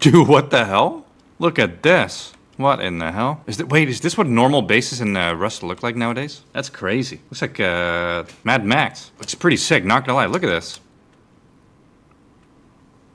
Dude, what the hell? Look at this. What in the hell? Is that, wait, is this what normal bases in uh, Rust look like nowadays? That's crazy. Looks like uh, Mad Max. Looks pretty sick, not gonna lie. Look at this.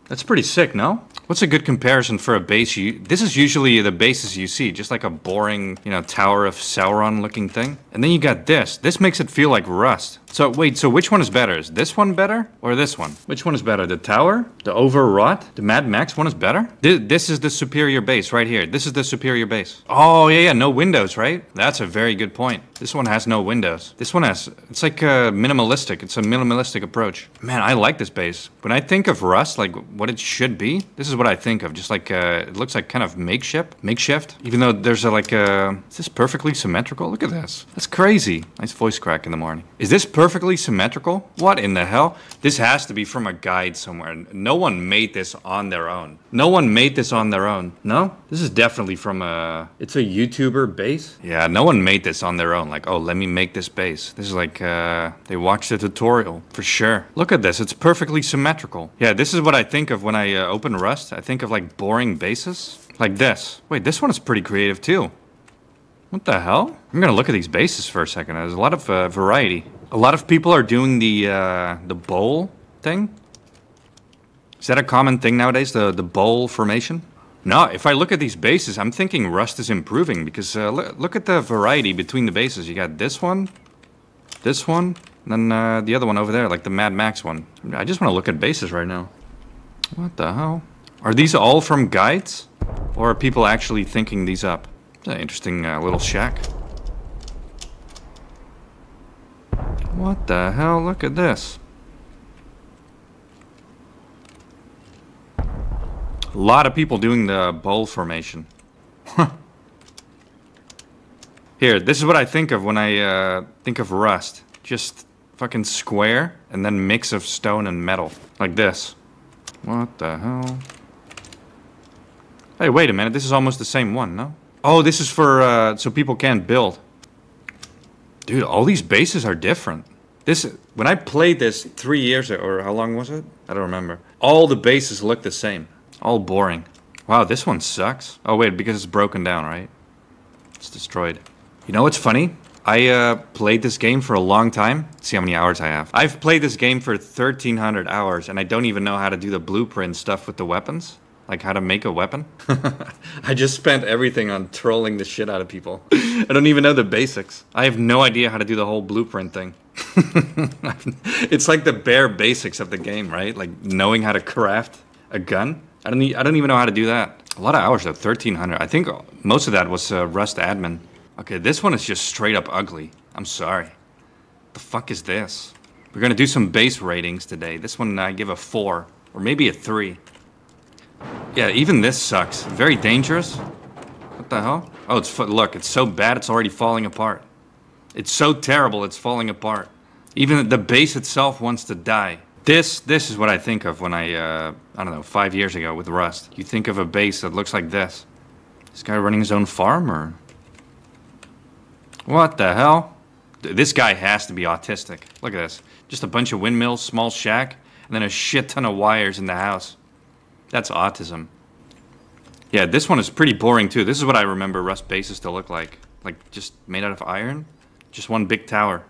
That's pretty sick, no? What's a good comparison for a base? You, this is usually the bases you see, just like a boring, you know, Tower of Sauron looking thing. And then you got this. This makes it feel like Rust. So wait, so which one is better? Is this one better or this one? Which one is better? The tower? The overwrought? The Mad Max one is better? This, this is the superior base right here. This is the superior base. Oh yeah, yeah, no windows, right? That's a very good point. This one has no windows. This one has, it's like uh, minimalistic. It's a minimalistic approach. Man, I like this base. When I think of Rust, like what it should be, this is what I think of. Just like, uh, it looks like kind of makeshift, makeshift. Even though there's a like, uh, is this perfectly symmetrical? Look at this. That's crazy. Nice voice crack in the morning. Is this perfectly symmetrical? What in the hell? This has to be from a guide somewhere. No one made this on their own. No one made this on their own. No? This is definitely from a... It's a YouTuber base? Yeah, no one made this on their own. Like, oh, let me make this base. This is like, uh, they watched a tutorial. For sure. Look at this. It's perfectly symmetrical. Yeah, this is what I think of when I uh, open Rust. I think of like boring bases. Like this. Wait, this one is pretty creative too. What the hell? I'm gonna look at these bases for a second. There's a lot of uh, variety. A lot of people are doing the uh, the bowl thing. Is that a common thing nowadays? The the bowl formation? No, if I look at these bases, I'm thinking Rust is improving because uh, look, look at the variety between the bases. You got this one, this one, and then uh, the other one over there, like the Mad Max one. I just want to look at bases right now. What the hell? Are these all from guides? Or are people actually thinking these up? It's an interesting uh, little shack. What the hell? Look at this. A lot of people doing the bowl formation. Here, this is what I think of when I uh, think of rust. Just fucking square and then mix of stone and metal. Like this. What the hell? Hey, wait a minute. This is almost the same one, no? Oh, this is for, uh, so people can't build. Dude, all these bases are different. This, when I played this three years ago, or how long was it? I don't remember. All the bases look the same. All boring. Wow, this one sucks. Oh wait, because it's broken down, right? It's destroyed. You know what's funny? I uh, played this game for a long time. Let's see how many hours I have. I've played this game for 1,300 hours, and I don't even know how to do the blueprint stuff with the weapons. Like how to make a weapon? I just spent everything on trolling the shit out of people. I don't even know the basics. I have no idea how to do the whole blueprint thing. it's like the bare basics of the game, right? Like knowing how to craft a gun. I don't. I don't even know how to do that. A lot of hours though, 1300. I think most of that was uh, Rust admin. Okay, this one is just straight up ugly. I'm sorry. The fuck is this? We're gonna do some base ratings today. This one I give a four or maybe a three. Yeah, even this sucks. Very dangerous. What the hell? Oh, it's look, it's so bad it's already falling apart. It's so terrible it's falling apart. Even the base itself wants to die. This this is what I think of when I uh, I don't know five years ago with Rust. You think of a base that looks like this. This guy running his own farm or what the hell? This guy has to be autistic. Look at this. Just a bunch of windmills, small shack, and then a shit ton of wires in the house. That's autism. Yeah, this one is pretty boring too. This is what I remember Rust bases to look like. Like just made out of iron. Just one big tower.